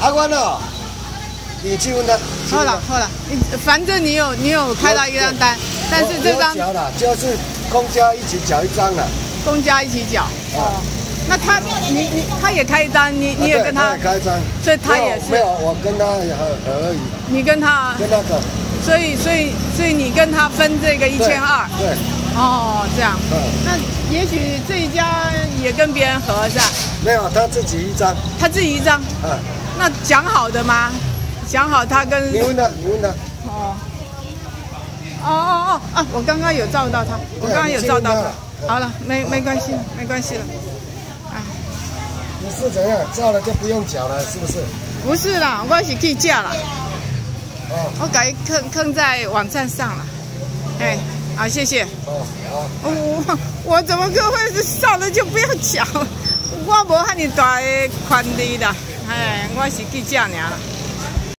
阿官哦，你去问他。错了错了，你反正你有你有开到一张单，但是这张交了，就是公家一起缴一张了。公家一起缴。哦。那他你你他也开一张，你你也跟他开张，所以他也是没有，我跟他合而已。你跟他跟那个，所以所以所以你跟他分这个一千二。对。哦，这样。嗯。那也许这一家也跟别人合是吧？没有，他自己一张。他自己一张。嗯。那讲好的吗？讲好他跟。你问他，你问他。哦。哦哦哦啊！我刚刚有照到他，我刚刚有照到他。好了，没没关系了，没关系了。你是怎样照了就不用缴了，是不是？不是啦，我是计价了。哦。我改坑坑在网站上了。哎，好，谢谢。哦，好。我我怎么可会是上了就不要缴？我无遐尼大诶权利啦，哎，我是记者尔啦。